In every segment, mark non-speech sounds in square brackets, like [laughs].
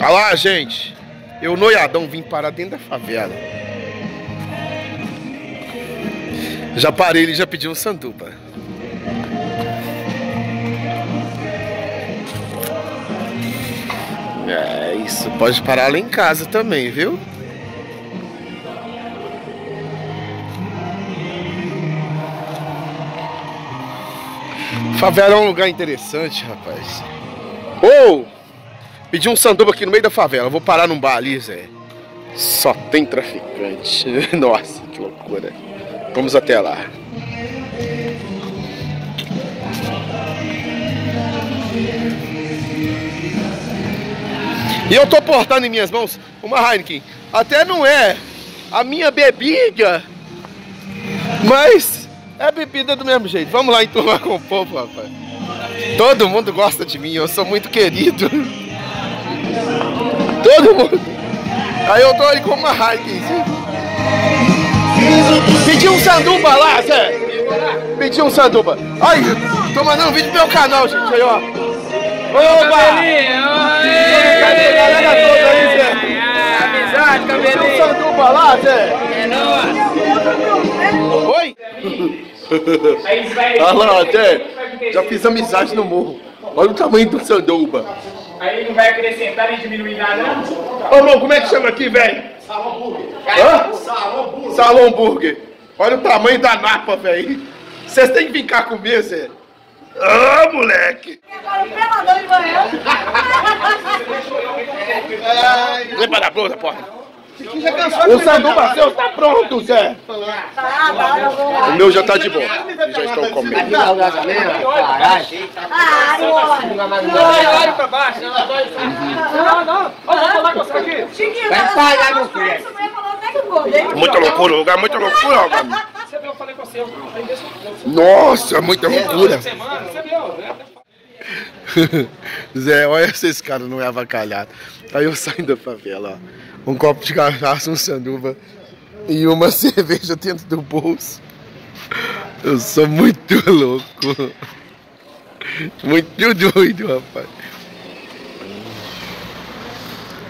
Olha lá, gente. Eu noiadão vim parar dentro da favela. Já parei, ele já pediu um sanduba. É isso, pode parar lá em casa também, viu? Favela é um lugar interessante, rapaz. Ou! Oh, pedi um sanduba aqui no meio da favela. Vou parar num bar ali, Zé. Só tem traficante. [laughs] Nossa, que loucura. Vamos até lá. E eu tô portando em minhas mãos uma Heineken. Até não é a minha bebida, mas é bebida do mesmo jeito. Vamos lá [laughs] enturmar com o povo, rapaz. Todo mundo gosta de mim, eu sou muito querido. Todo mundo. Aí eu tô aí com uma Heineken. Pedi um sanduba lá, Zé. Pedi um sanduba. Aí, tô mandando um vídeo pro meu canal, gente. Aí, ó. Opa! Galera toda aí, Zé. Amizade, cabelinho. Pedi um sanduba lá, Zé. É nóis. Oi? [laughs] Olha lá, Zé. Já fiz amizade no morro. Olha o tamanho do sanduba. Aí não vai acrescentar nem diminuir nada, não? Ô, irmão, como é que chama aqui, velho? Salão Burger. Hã? Salão Burger. Salão Burger. Olha o tamanho da napa, velho. Vocês têm que vir cá comer, Zé. Ah, moleque. Agora o pelador de manhã. [laughs] Lembra da blusa, porra. O sanduba seu tá pronto, Zé. Tá, tá, eu. O meu já tá de boa. Eles já estão comendo. Ah, não. Olha pra baixo. Não, não. Olha, vou falar com você aqui. Vai pagar, meu filho. Muita loucura, o lugar é muita loucura. Você viu, eu falei com você. Eu Nossa, muita loucura. Você viu, né? [laughs] Zé, olha se esse cara não é avacalhado. Aí eu saio da favela, ó. Um copo de cachaça, um sanduba e uma [laughs] cerveja dentro do bolso. Eu sou muito louco. Muito doido, rapaz.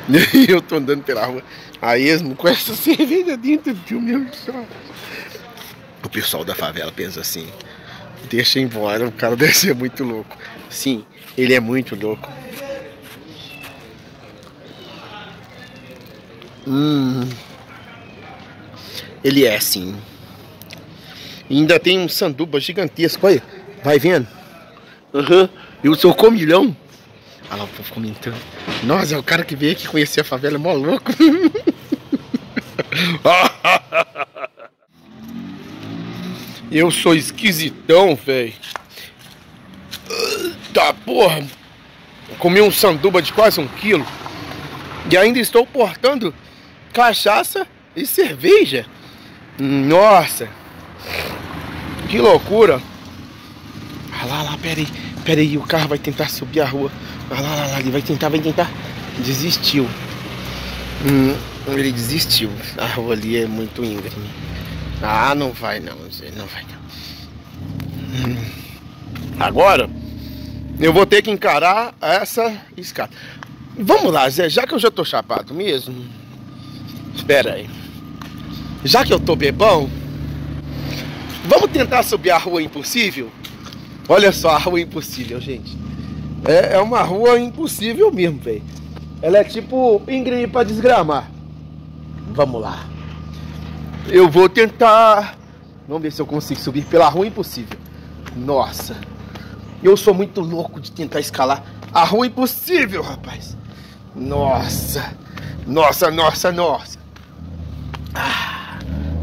E eu tô andando pela rua a esmo com essa [laughs] cerveja dentro do meu. O pessoal da favela pensa assim: deixa embora, o cara [laughs] deve ser muito louco. Sim, ele é muito louco. Hum. Ele é sim. E ainda tem um sanduba gigantesco, olha. Vai vendo? Aham. E o seu comilhão. Olha lá o povo comentando. Nossa, é o cara que veio aqui conhecer a favela, é mó louco. [laughs] Eu sou esquisitão, velho. Tá porra. Comi um sanduba de quase um quilo. E ainda estou portando cachaça e cerveja. Nossa. Que loucura. Ah lá, lá, pera aí. Pera aí, o carro vai tentar subir a rua. Ah lá, lá, lá, ele vai tentar, vai tentar. Desistiu. Hum, ele desistiu. A rua ali é muito íngreme. Ah, não vai não, Zé, não vai não. Hum. Agora, eu vou ter que encarar essa escada. Vamos lá, Zé, já que eu já tô chapado mesmo. Espera aí. Já que eu tô bebão, vamos tentar subir a rua impossível? Olha só a rua impossível, gente. É, é uma rua impossível mesmo, velho. Ela é tipo íngreme pra desgramar. Vamos lá. Eu vou tentar. Vamos ver se eu consigo subir pela rua impossível. Nossa. Eu sou muito louco de tentar escalar a rua impossível, rapaz. Nossa. Nossa, nossa, nossa. Ah,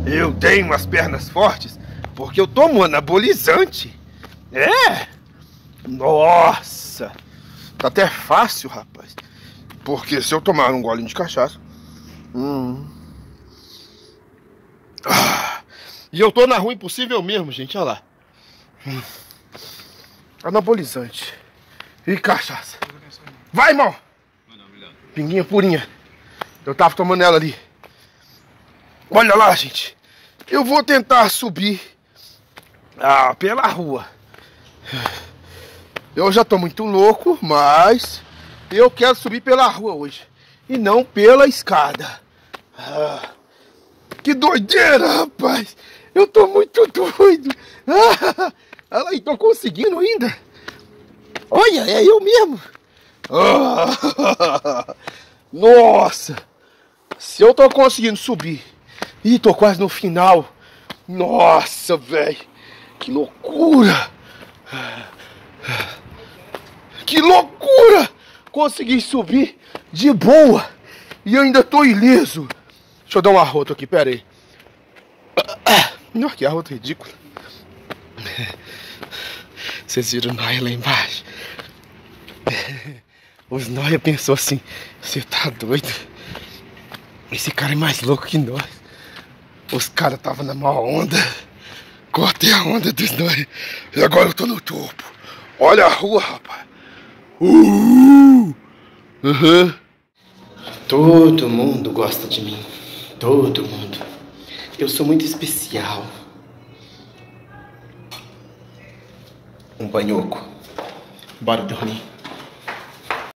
eu tenho as pernas fortes porque eu tomo anabolizante. É? Nossa. Tá até fácil, rapaz. Porque se eu tomar um golinho de cachaça. Hum, ah, e eu tô na rua impossível mesmo, gente. Olha lá. Hum. Anabolizante. E cachaça. Vai, irmão. Pinguinha purinha. Eu tava tomando ela ali. Olha lá, gente. Eu vou tentar subir ah, pela rua. Eu já tô muito louco, mas eu quero subir pela rua hoje. e não pela escada. Ah, que doideira, rapaz! Eu tô muito doido! [laughs] Ah, aí, tô conseguindo ainda! Olha, é eu mesmo! [laughs] Nossa! Se eu tô conseguindo subir e tô quase no final, nossa, velho! Que loucura! Que loucura! Consegui subir de boa e ainda tô ileso. Deixa eu dar um arroto aqui, pera aí. [coughs] Nossa, que arroto ridículo. [laughs] Vocês viram o Noia lá embaixo? [laughs] Os Noia pensou assim, você tá doido? Esse cara é mais louco que nós. Os caras estavam na maior onda. Cortei a onda dos Noia. E agora eu tô no topo. Olha a rua, rapaz. Uh! Uhum. Todo mundo gosta de mim. Todo mundo. Eu sou muito especial. Um banhoco. Bora dormir.